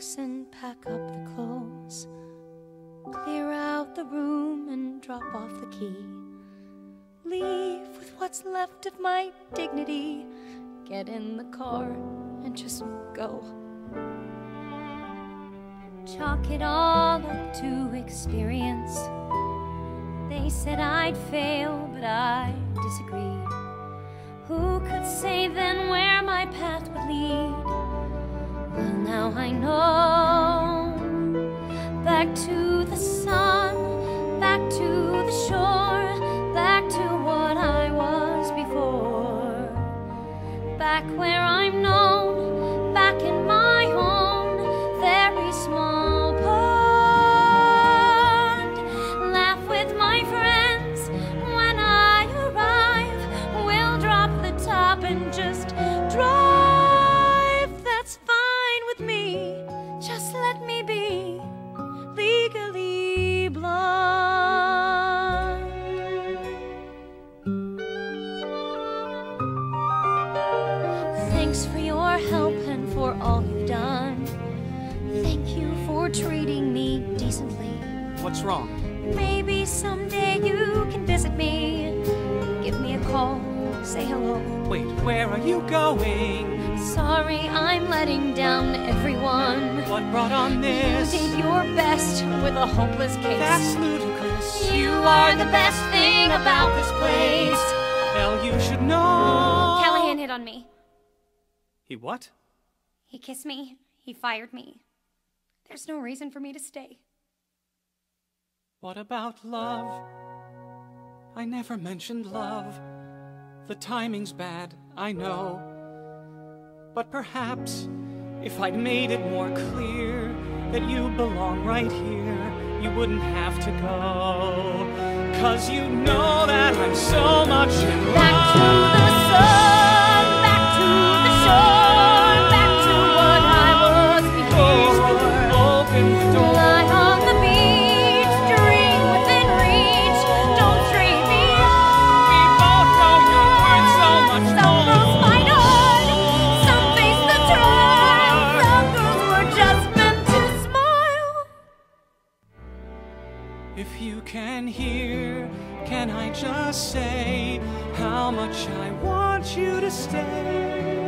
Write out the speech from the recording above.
books and pack up the clothes. Clear out the room and drop off the key. Leave with what's left of my dignity. Get in the car and just go. Chalk it all up to experience. They said I'd fail, but I disagreed. Who could say then where my path would lead? Now I know. Back to Thanks for your help and for all you've done. Thank you for treating me decently. What's wrong? Maybe someday you can visit me. Give me a call, say hello. Wait, where are you going? Sorry, I'm letting down everyone. What brought on this? You did your best with a hopeless case. That's ludicrous. you are the best thing about this place. Hell, you should know. Callahan hit on me. He what? He kissed me. He fired me. There's no reason for me to stay. What about love? I never mentioned love. The timing's bad, I know. But perhaps if I'd made it more clear that you belong right here, you wouldn't have to go. Cause you know that I'm so much in love. You can hear, can I just say how much I want you to stay?